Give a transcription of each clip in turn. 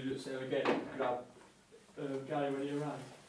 could just say again, grab uh, Gary when you arrive.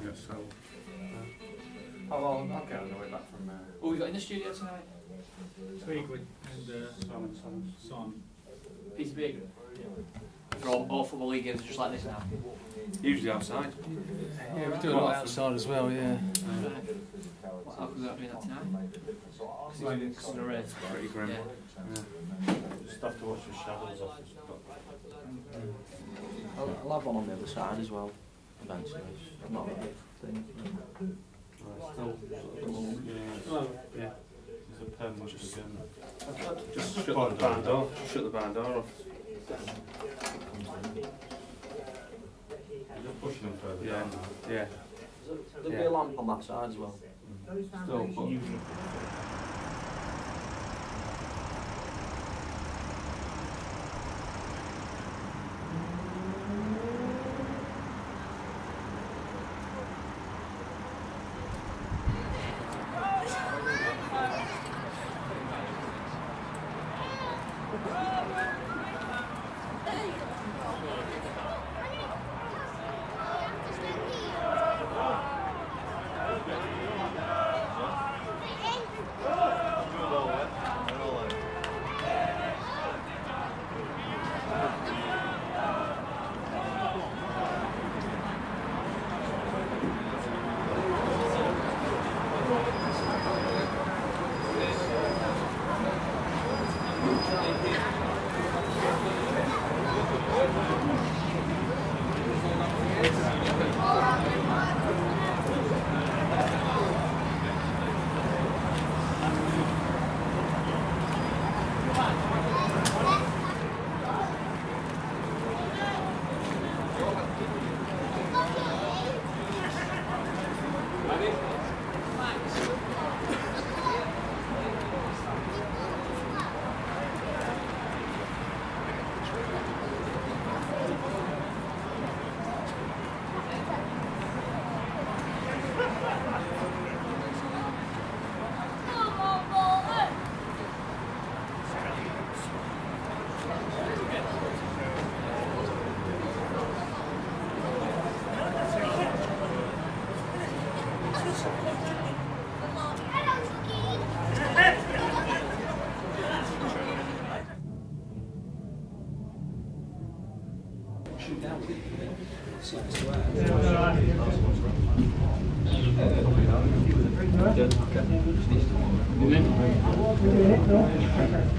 Get on it. Yeah, so, Oh, well, I'll get on the way back from uh, Oh, we got in the studio tonight? Tweedwood and uh, Simon Sons. Son. Peter Big. For all, all football league games, just like this now. Usually outside. Yeah, we do a lot outside as well, yeah. What, how come we not doing that tonight? Because it's the red. Pretty grim. Yeah. Yeah. Just have to watch the shadows off. I'll, I'll have one on the other side as well, It's not a big thing. Right, still, yeah. Well, yeah. There's a permanent again. Just shut the barn door. Shut the barn door off. Just pushing them further Yeah. down. Yeah. There'll be a lamp on that side as well. Still, but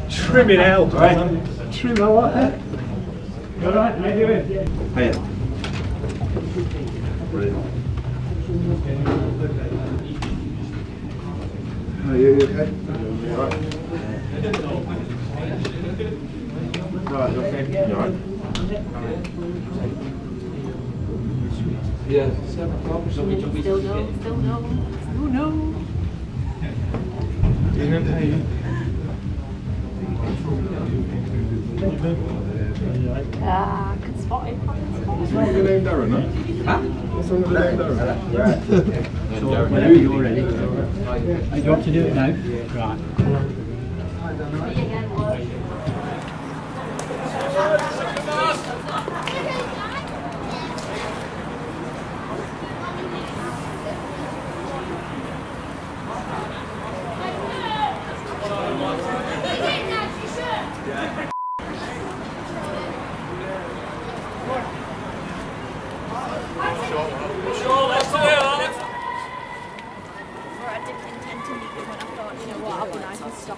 Trim it out. Right? Trim a lot. You alright? How you doing? Hiya. Brilliant. Are you okay? Right, you okay? You alright? Yeah. Still no, still no, still no. Ah, I can spot him. What's wrong with the name Darren, huh? What's wrong with the name Darren? Whenever you're ready. Do you want to do it now? Right. Me again, look. Or I didn't intend to meet them when I thought, you know what, I'll be nice and stop and keep them all. Right, I'm not- Take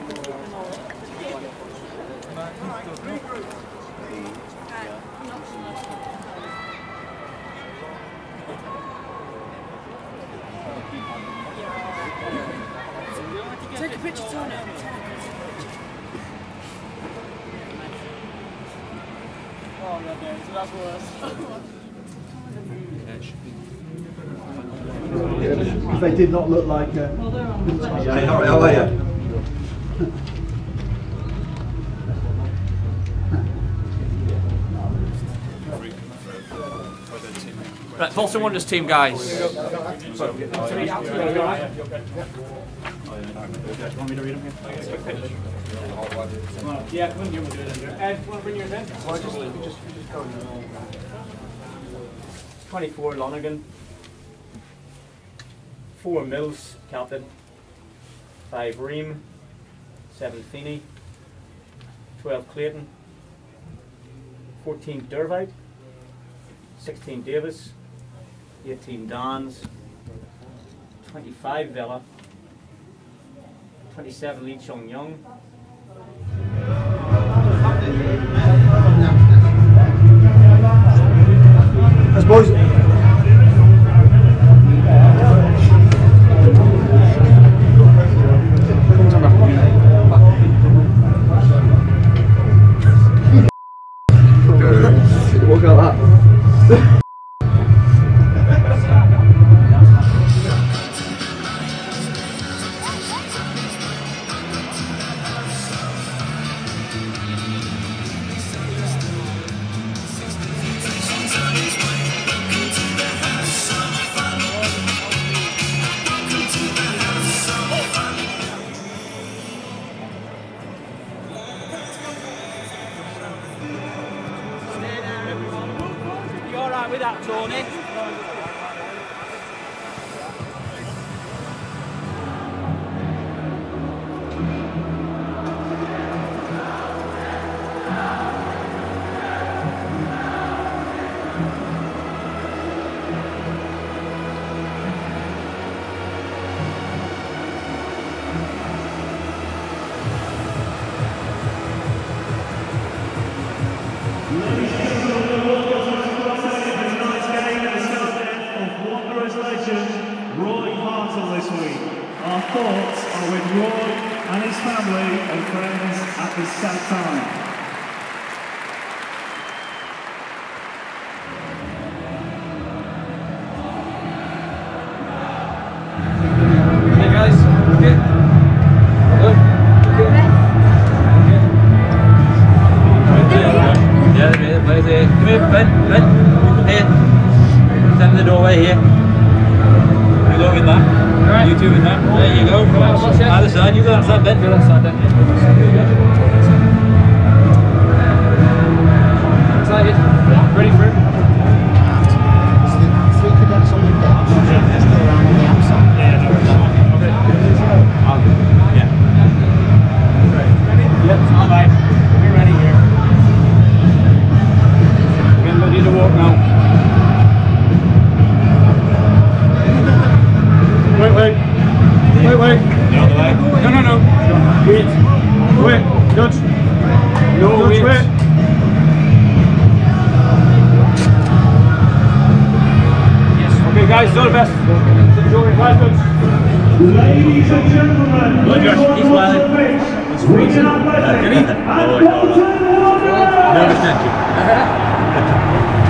a picture, Tony. Oh, worse. If they did not look like uh, Hey, how are you? Right, Bolton Wanderers team, guys. Yeah, you bring yours in? Twenty-four Lonergan. Four Mills, captain. Five Ream. Seven Feeney. Twelve Clayton. Fourteen Dervite. Sixteen Davies. Eighteen Danns. Twenty-five Vela. Twenty-seven Lee Chung Young. Tony? Family and friends at the same time. Dutch. No, Dutch, wait. Yes. Okay, guys, all the best. Enjoy. Bye, Dutch. Ladies and gentlemen, Look, Josh, he's smiling. It's freezing. Did he? Oh, Nervous, didn't you?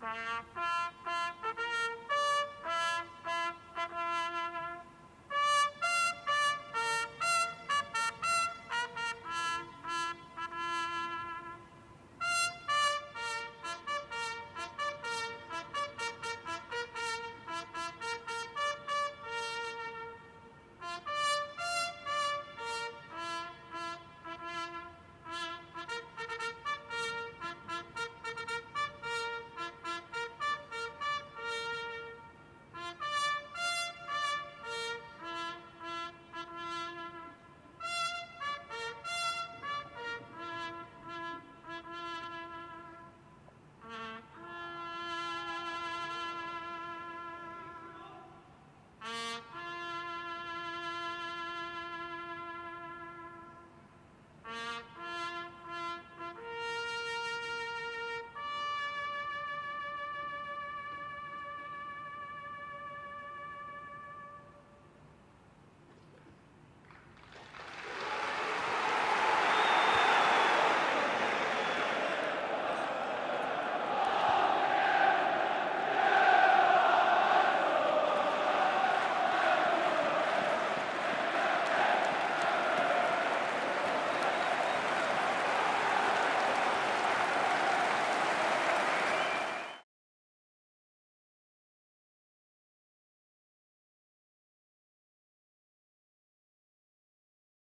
Bye.